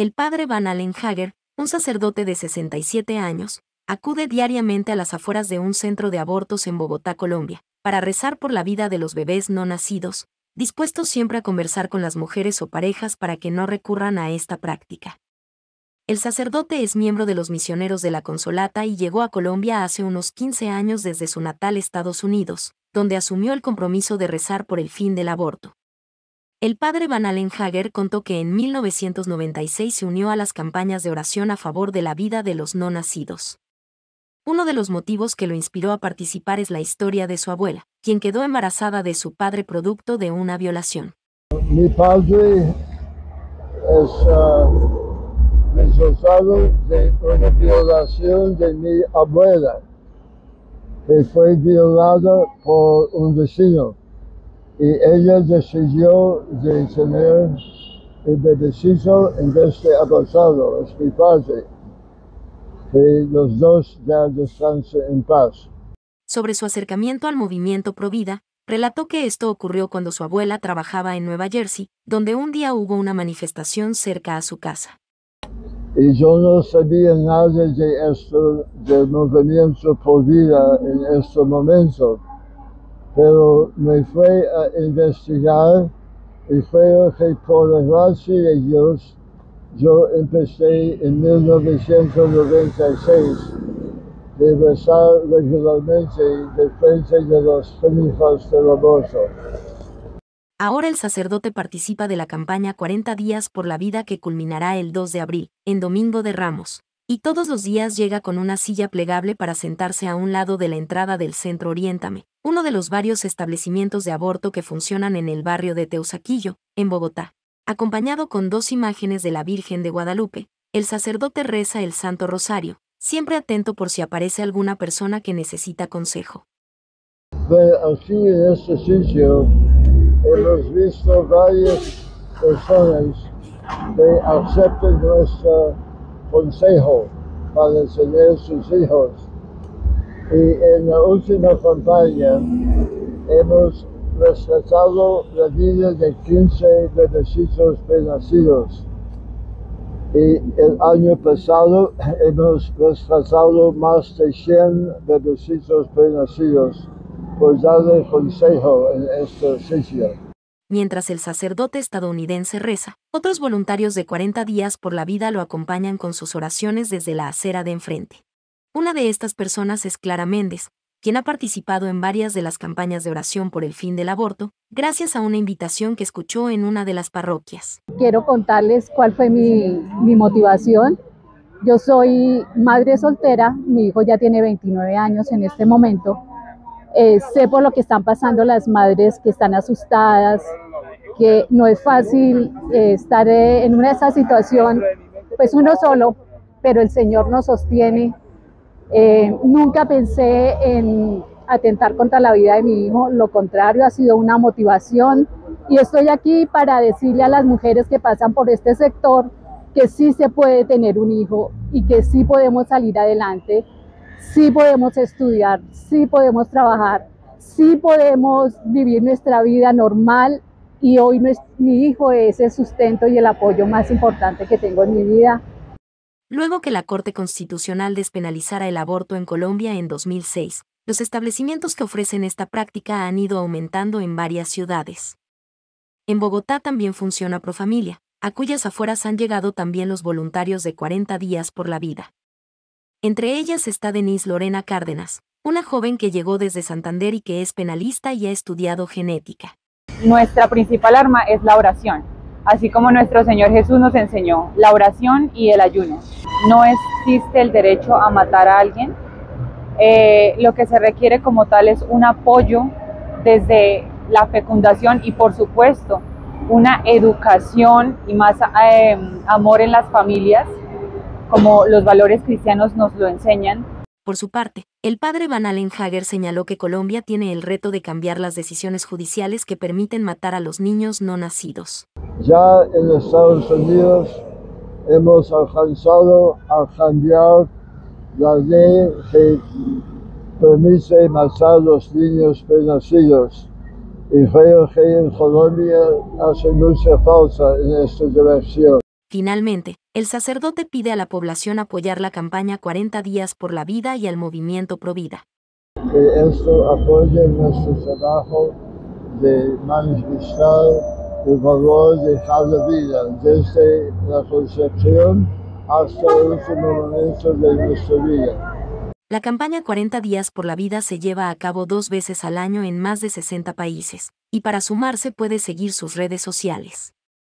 El padre Van Allen Hager, un sacerdote de 67 años, acude diariamente a las afueras de un centro de abortos en Bogotá, Colombia, para rezar por la vida de los bebés no nacidos, dispuesto siempre a conversar con las mujeres o parejas para que no recurran a esta práctica. El sacerdote es miembro de los misioneros de la Consolata y llegó a Colombia hace unos 15 años desde su natal Estados Unidos, donde asumió el compromiso de rezar por el fin del aborto. El padre Van Allen Hager contó que en 1996 se unió a las campañas de oración a favor de la vida de los no nacidos. Uno de los motivos que lo inspiró a participar es la historia de su abuela, quien quedó embarazada de su padre producto de una violación. Mi padre es resultado de una violación de mi abuela, que fue violada por un vecino. Y ella decidió de tener el bebecito en vez de abrazarlo, es mi padre que los dos ya descansen en paz. Sobre su acercamiento al movimiento Provida, relató que esto ocurrió cuando su abuela trabajaba en Nueva Jersey, donde un día hubo una manifestación cerca a su casa. Y yo no sabía nada de esto, del movimiento Provida en este momento, pero me fui a investigar y fue que por la gracia de Dios yo empecé en 1996 de besar regularmente de frente de los clínicos del aborto. Ahora el sacerdote participa de la campaña 40 días por la vida que culminará el 2 de abril, en Domingo de Ramos, y todos los días llega con una silla plegable para sentarse a un lado de la entrada del Centro Oriéntame, uno de los varios establecimientos de aborto que funcionan en el barrio de Teusaquillo, en Bogotá. Acompañado con dos imágenes de la Virgen de Guadalupe, el sacerdote reza el Santo Rosario, siempre atento por si aparece alguna persona que necesita consejo. en este sitio hemos visto varias personas que aceptan nuestro consejo para tener sus hijos. Y en la última campaña hemos rescatado la vida de 15 bebecitos prenacidos. Y el año pasado hemos rescatado más de 100 bebecitos prenacidos por darle consejo en este sitio. Mientras el sacerdote estadounidense reza, otros voluntarios de 40 días por la vida lo acompañan con sus oraciones desde la acera de enfrente. Una de estas personas es Clara Méndez, quien ha participado en varias de las campañas de oración por el fin del aborto, gracias a una invitación que escuchó en una de las parroquias. Quiero contarles cuál fue mi, motivación. Yo soy madre soltera, mi hijo ya tiene 29 años en este momento. Eh, sé por lo que están pasando las madres que están asustadas, que no es fácil eh, estar eh, en una esa situación, pues uno solo, pero el Señor nos sostiene, eh, nunca pensé en atentar contra la vida de mi hijo, lo contrario, ha sido una motivación. Y estoy aquí para decirle a las mujeres que pasan por este sector que sí se puede tener un hijo y que sí podemos salir adelante, sí podemos estudiar, sí podemos trabajar, sí podemos vivir nuestra vida normal y hoy mi hijo es el sustento y el apoyo más importante que tengo en mi vida. Luego que la Corte Constitucional despenalizara el aborto en Colombia en 2006, los establecimientos que ofrecen esta práctica han ido aumentando en varias ciudades. En Bogotá también funciona Profamilia, a cuyas afueras han llegado también los voluntarios de 40 días por la vida. Entre ellas está Denise Lorena Cárdenas, una joven que llegó desde Santander y que es penalista y ha estudiado genética. Nuestra principal arma es la oración, así como nuestro Señor Jesús nos enseñó, la oración y el ayuno no existe el derecho a matar a alguien. Eh, lo que se requiere como tal es un apoyo desde la fecundación y por supuesto una educación y más eh, amor en las familias, como los valores cristianos nos lo enseñan. Por su parte, el padre Van Allen Hager señaló que Colombia tiene el reto de cambiar las decisiones judiciales que permiten matar a los niños no nacidos. Ya en Estados Unidos hemos alcanzado a cambiar la ley que permite matar a los niños prenacidos. Y creo que en Colombia hace mucha falta en esta dirección. Finalmente, el sacerdote pide a la población apoyar la campaña 40 días por la vida y al movimiento Provida. Que esto apoye nuestro trabajo de manifestar el valor de cada vida, desde la concepción hasta el último momento de nuestra vida. La campaña 40 días por la vida se lleva a cabo dos veces al año en más de 60 países, y para sumarse puede seguir sus redes sociales.